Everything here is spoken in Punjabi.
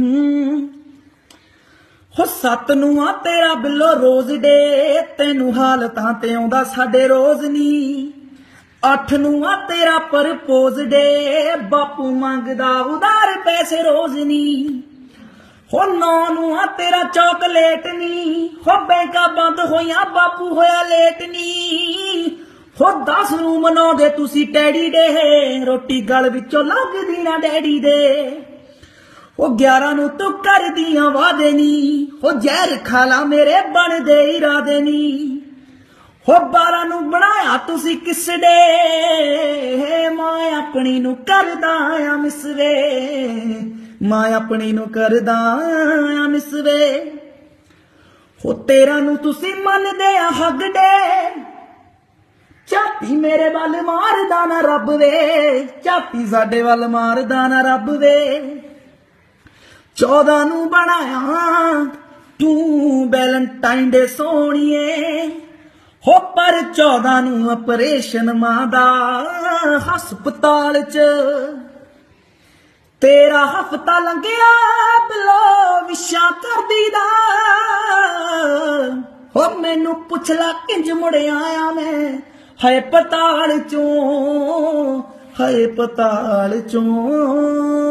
ਹੂੰ। ਹੋ ਸੱਤ ਨੂੰ ਆ ਤੇਰਾ ਬਿੱਲੋ ਰੋਜ਼ ਡੇ। ਤੈਨੂੰ ਹਾਲਤਾਂ ਤੇ ਆਉਂਦਾ ਸਾਡੇ ਰੋਜ਼ ਨਹੀਂ ਅੱਠ ਨੂੰ। ਆ ਤੇਰਾ ਪਰਪੋਜ਼ ਡੇ। ਬਾਪੂ ਮੰਗਦਾ ਉਧਾਰ ਪੈਸੇ ਰੋਜ਼ ਨਹੀਂ ਹੋ ਨੌ। ਨੂੰ ਆ ਤੇਰਾ ਚਾਕਲੇਟ ਨਹੀਂ ਹੋ ਬੈਂਕਾਂ ਬੰਦ ਹੋਈਆਂ, ਬਾਪੂ ਹੋਇਆ ਲੇਟ ਨਹੀਂ ਹੋ 10 ਨੂੰ ਮਨਾਉਂਦੇ ਤੁਸੀਂ ਟੈਡੀ ਦੇ। ਰੋਟੀ ਗਲ ਵਿੱਚੋਂ ਲੱਗਦੀ ਨਾ ਡੈਡੀ ਦੇ। ਉਹ 11 ਨੂੰ ਤੂੰ ਕਰਦੀਆਂ ਵਾਦੇ ਨਹੀਂ ਹੋ ਜ਼ਹਿਰ ਖਾਲਾ ਮੇਰੇ ਬਣਦੇ ਇਰਾਦੇ ਨਹੀਂ ਹੋ 12 ਨੂੰ ਬਣਾਇਆ ਤੁਸੀਂ ਕਿਸ ਦੇ ਮਾਂ ਆਪਣੀ ਨੂੰ ਕਰਦਾ ਆ ਮਿਸਵੇ। ਮਾਂ ਆਪਣੀ ਨੂੰ ਕਰਦਾ ਆ ਮਿਸਵੇ। ਹੋ 13 ਨੂੰ ਤੁਸੀਂ ਮੰਨਦੇ ਆ ਹੱਗ ਦੇ ਚਾਤੀ ਮੇਰੇ ਵੱਲ ਮਾਰਦਾ ਨਾ ਰੱਬ ਵੇ। ਚਾਤੀ ਸਾਡੇ ਵੱਲ ਮਾਰਦਾ ਨਾ ਰੱਬ ਵੇ। 14 ਨੂੰ ਬਣਾਇਆ। ਤੂੰ ਵੈਲੈਂਟਾਈਨ ਡੇ ਸੋਹਣੀਏ। ਹੋ ਪਰ 14 ਨੂੰ ਆਪਰੇਸ਼ਨ ਮਾਂ ਦਾ ਹਸਪਤਾਲ 'ਚ। ਤੇਰਾ ਹਫਤਾ ਲੰਘਿਆ, ਬਲੋ ਵਿਸ਼ਾ ਕਰਦੀ ਦਾ। ਹੋ ਮੈਨੂੰ ਪੁੱਛ ਲੈ ਕਿੰਜ ਮੁੜ ਆਇਆ ਮੈਂ। ਹਏ ਪਤਾਲ ਚੋਂ, ਹਏ ਪਤਾਲ ਚੋਂ।